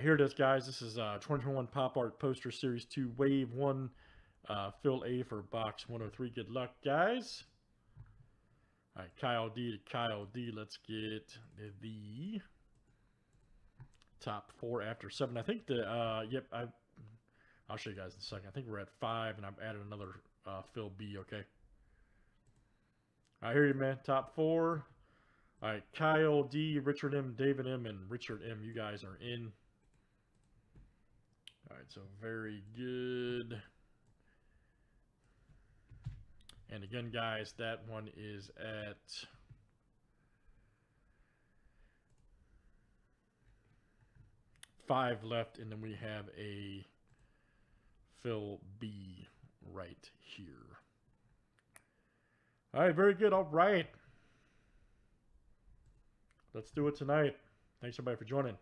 Here it is, guys. This is uh, 2021 Pop Art Poster Series 2, Wave 1, uh, Fill A for Box 103. Good luck, guys. All right, Kyle D to Kyle D. Let's get the top four after seven. I think the, uh, yep, I, I'll show you guys in a second. I think we're at five, and I've added another uh, Fill B, okay? I hear you, man. Top four. All right, Kyle D, Richard M, David M, and Richard M. You guys are in. Right, so very good. And again, guys, that one is at five left, and then we have a Fill B right here. All right, very good. All right. Let's do it tonight. Thanks, everybody, for joining.